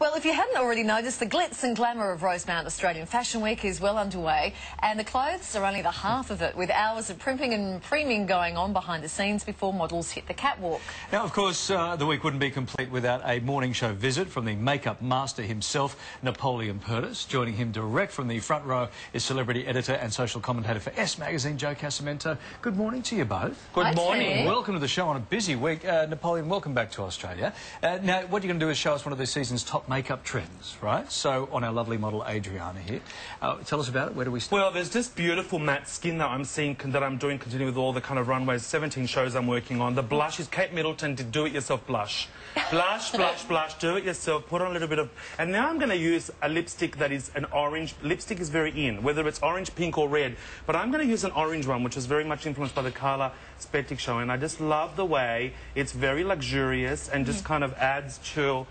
Well, if you hadn't already noticed, the glitz and glamour of Rosemount Australian Fashion Week is well underway, and the clothes are only the half of it, with hours of primping and preening going on behind the scenes before models hit the catwalk. Now, of course, uh, the week wouldn't be complete without a morning show visit from the makeup master himself, Napoleon Perdis. Joining him direct from the front row is celebrity editor and social commentator for S Magazine, Joe Casamento. Good morning to you both. Good Hi, morning. Tim. Welcome to the show on a busy week. Uh, Napoleon, welcome back to Australia. Uh, now, what you're going to do is show us one of this season's top makeup trends, right? So, on our lovely model Adriana here. Uh, tell us about it. Where do we start? Well, there's this beautiful matte skin that I'm seeing, that I'm doing, continuing with all the kind of runways, 17 shows I'm working on. The blush is Kate Middleton did do-it-yourself blush. Blush, blush, blush, do it yourself, put on a little bit of... And now I'm going to use a lipstick that is an orange. Lipstick is very in, whether it's orange, pink or red. But I'm going to use an orange one, which is very much influenced by the Karla Spetic show. And I just love the way it's very luxurious and just kind of adds to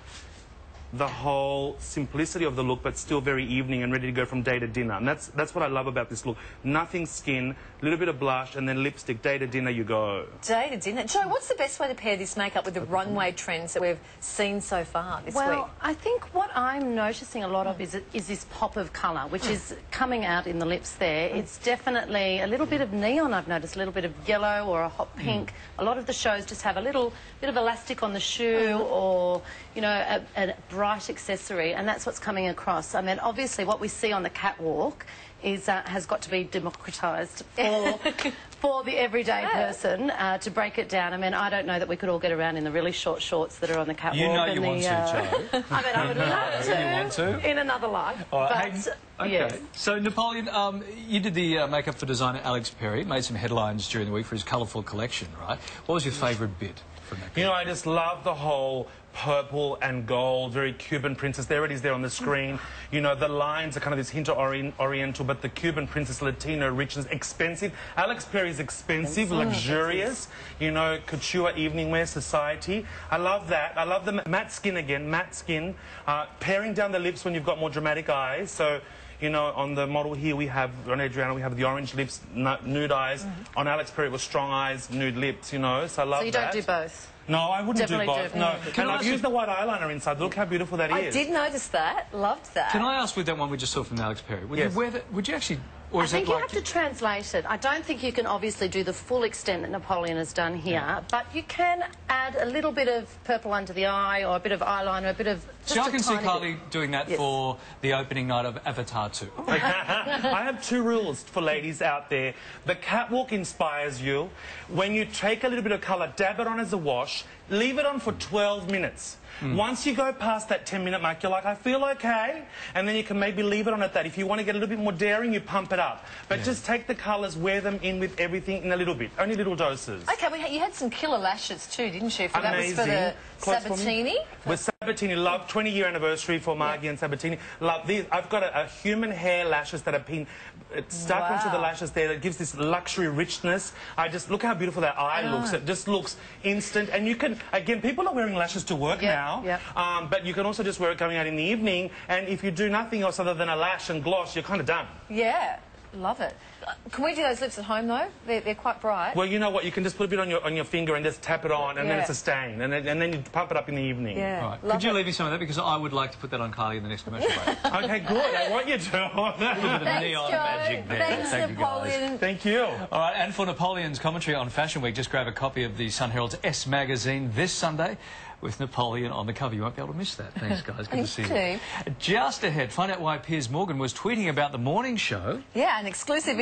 the whole simplicity of the look, but still very evening and ready to go from day to dinner. And that's, that's what I love about this look. Nothing skin, a little bit of blush, and then lipstick. Day to dinner, you go. Day to dinner. Joe, what's the best way to pair this makeup with the runway trends that we've seen so far this well, week? Well, I think what I'm noticing a lot of is, is this pop of colour, which is coming out in the lips there. It's definitely a little bit of neon, I've noticed, a little bit of yellow or a hot pink. Mm. A lot of the shows just have a little bit of elastic on the shoe or, you know, a, a bright accessory, and that's what's coming across. I mean, obviously, what we see on the catwalk is uh, has got to be democratised for for the everyday yeah. person uh, to break it down. I mean, I don't know that we could all get around in the really short shorts that are on the catwalk. You know you the, want uh, to, Joe. I mean, I would love to. you want to? In another life. All right, but, okay. Yes. So, Napoleon, um, you did the uh, makeup for designer Alex Perry, made some headlines during the week for his colourful collection, right? What was your favourite bit? You know, I just love the whole purple and gold, very Cuban princess. There it is there on the screen. You know, the lines are kind of this hint of orient oriental, but the Cuban princess, Latino, richness, expensive. Alex Perry is expensive, luxurious, you know, couture, evening wear, society. I love that. I love the matte skin again, matte skin. Uh, paring down the lips when you've got more dramatic eyes. So, you know, on the model here we have, on Adriana, we have the orange lips, nude eyes. Mm -hmm. On Alex Perry it was strong eyes, nude lips, you know, so I love that. So you don't do both? No, I wouldn't Definitely do both. Do. No, mm. Can and I I've used the white eyeliner inside. Look how beautiful that is. I did notice that. Loved that. Can I ask with that one we just saw from Alex Perry? Would, yes. you, wear that, would you actually or I think you have to translate it. I don't think you can obviously do the full extent that Napoleon has done here, yeah. but you can add a little bit of purple under the eye or a bit of eyeliner, a bit of... So I can see Carly bit. doing that yes. for the opening night of Avatar 2. I have two rules for ladies out there. The catwalk inspires you. When you take a little bit of colour, dab it on as a wash, leave it on for 12 minutes. Mm. Once you go past that 10 minute mark, you're like, I feel okay. And then you can maybe leave it on at that. If you want to get a little bit more daring, you pump it up. But yeah. just take the colours, wear them in with everything in a little bit. Only little doses. Okay, well, you had some killer lashes too, didn't you? For, Amazing. That was for the Close Sabatini? With Sabatini, love 20 year anniversary for Margie yeah. and Sabatini. Love these. I've got a, a, human hair lashes that have been stuck wow. onto the lashes there that gives this luxury richness. I just, look how beautiful that eye looks. It just looks instant. And you can, again, people are wearing lashes to work now. Yep. Um, but you can also just wear it going out in the evening. And if you do nothing else other than a lash and gloss, you're kind of done. Yeah. Love it. Uh, can we do those lips at home though? They're, they're quite bright. Well, you know what? You can just put a bit on your on your finger and just tap it on, and yeah. then it's a stain, and then, and then you pump it up in the evening. Yeah. Right. Could you leave me some of that because I would like to put that on Carly in the next commercial break. okay, good. I want you to. Thanks, neon Joe. magic there. Thanks, Thank Napoleon. You guys. Thank you. All right, and for Napoleon's commentary on Fashion Week, just grab a copy of the Sun Herald's S magazine this Sunday with Napoleon on the cover. You won't be able to miss that. Thanks, guys. Good to see you. Just ahead, find out why Piers Morgan was tweeting about the morning show. Yeah, an exclusive